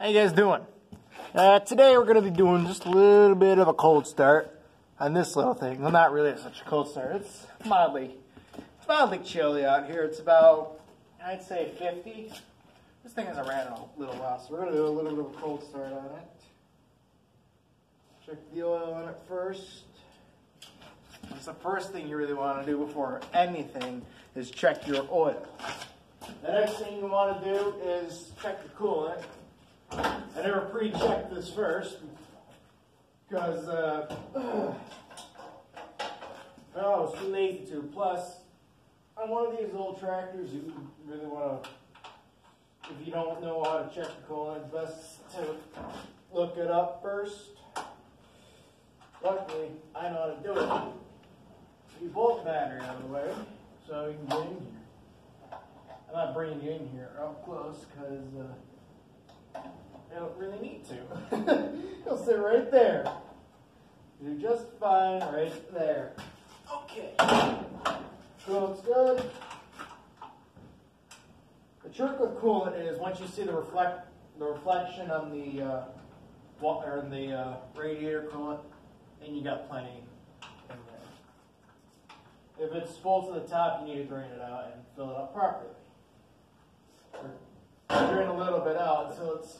How you guys doing? Uh, today we're going to be doing just a little bit of a cold start on this little thing. Well, not really such a cold start. It's mildly, it's mildly chilly out here. It's about, I'd say 50. This thing hasn't ran a little while, so we're going to do a little bit of a cold start on it. Check the oil on it first. That's the first thing you really want to do before anything is check your oil. The next thing you want to do is check the coolant. I never pre-checked this first because uh, oh, I was too lazy to. Plus, on one of these old tractors, you really want to, if you don't know how to check the coolant, best to look it up first. Luckily, I know how to do it. You the battery out of the way so you can get in here. I'm not bringing you in here up close because. Uh, I don't really need to. He'll sit right there. Do just fine right there. Okay. Looks good. The trick with coolant is once you see the reflect the reflection on the uh, or in the uh, radiator coolant, then you got plenty in there. If it's full to the top, you need to drain it out and fill it up properly. Drain a little bit out until it's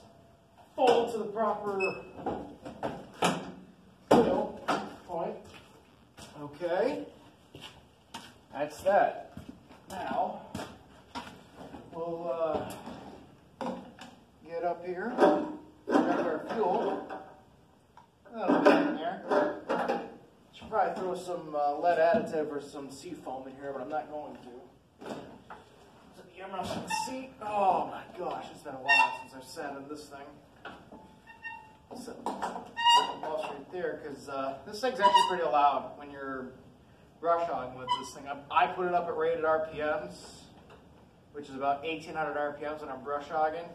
full to the proper fill point. Okay, that's that. Now, we'll uh, get up here, grab our fuel. That'll be in there. Should probably throw some uh, lead additive or some sea foam in here, but I'm not going to. So the camera on the. Oh my gosh, it's been a while since I've sat in this thing so, right there because uh, this thing's actually pretty loud when you're brush hogging with this thing. I, I, put it up at rated RPMs, which is about 1800 RPMs when I'm brush hogging.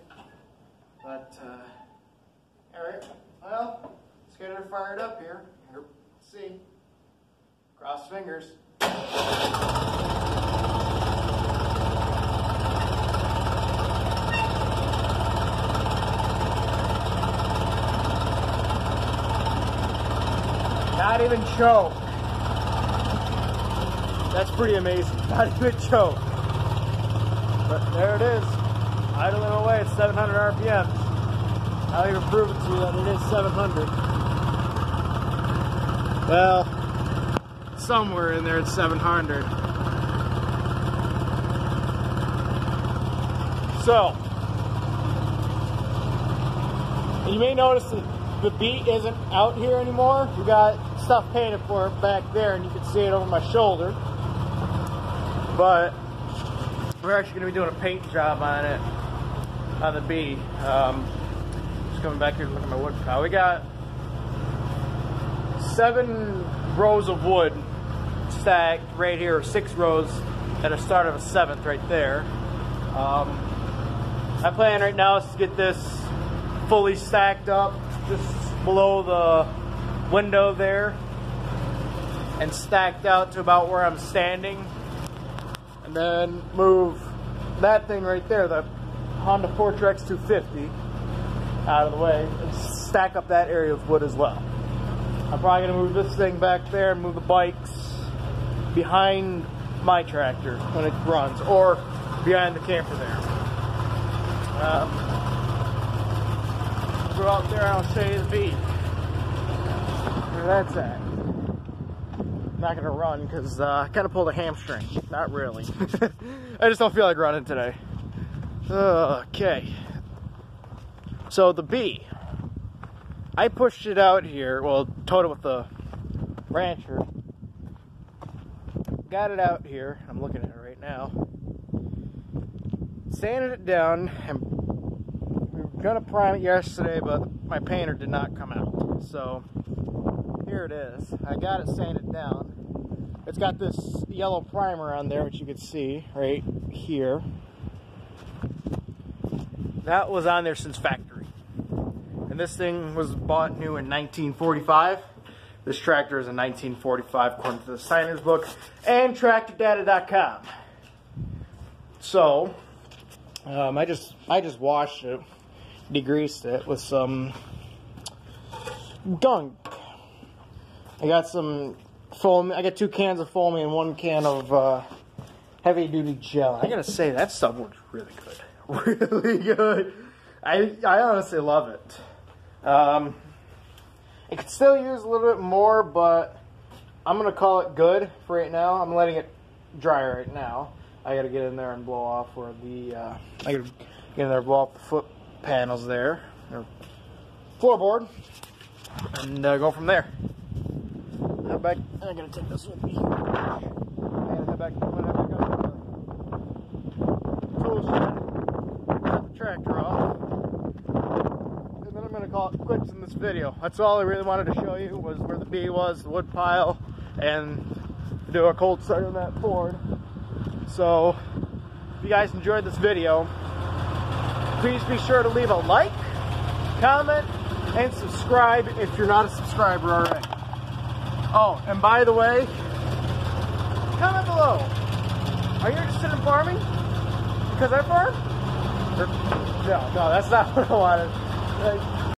But, uh, all right, well, let's get it fired up here. Here, let's see. Cross fingers. Not even choke. That's pretty amazing. Not even choke. But there it is. Idling away at 700 RPMs. I'll even prove it to you that it is 700. Well, somewhere in there it's 700. So, you may notice that the beat isn't out here anymore. We got stuff painted for it back there, and you can see it over my shoulder. But we're actually going to be doing a paint job on it, on the B. Um, just coming back here to look at my wood pile. We got seven rows of wood stacked right here, six rows at a start of a seventh right there. Um, my plan right now is to get this fully stacked up just below the window there and stacked out to about where I'm standing. And then move that thing right there the Honda FourTrax 250 out of the way and stack up that area of wood as well. I'm probably gonna move this thing back there and move the bikes behind my tractor when it runs or behind the camper there. Um, go out there and I'll show you the beach. That's at. I'm not gonna run because uh, I kind of pulled a hamstring. Not really. I just don't feel like running today. Okay. So the B. I pushed it out here. Well, towed it with the rancher. Got it out here. I'm looking at it right now. Sanded it down and we were gonna prime it yesterday, but my painter did not come out. So here it is. I got it sanded down. It's got this yellow primer on there, which you can see right here. That was on there since factory. And this thing was bought new in 1945. This tractor is a 1945 according to the signer's book and tractordata.com. So, um, I just I just washed it degreased it with some gunk. I got some foam. I got two cans of foamy and one can of uh, heavy duty gel. I gotta say that stuff works really good, really good. I I honestly love it. Um, it could still use a little bit more, but I'm gonna call it good for right now. I'm letting it dry right now. I gotta get in there and blow off where the uh, I gotta get in there and blow off the foot panels there, or floorboard, and uh, go from there. Back. I gotta take this with me. And. I'm gonna head back to tool shed. Cut the tractor off. And then I'm gonna call it quits in this video. That's all I really wanted to show you was where the B was, the wood pile, and do a cold start on that Ford. So, if you guys enjoyed this video, please be sure to leave a like, comment, and subscribe if you're not a subscriber already. Oh, and by the way, comment below. Are you interested in farming? Because I farm? Or, no, no, that's not what I wanted. Like,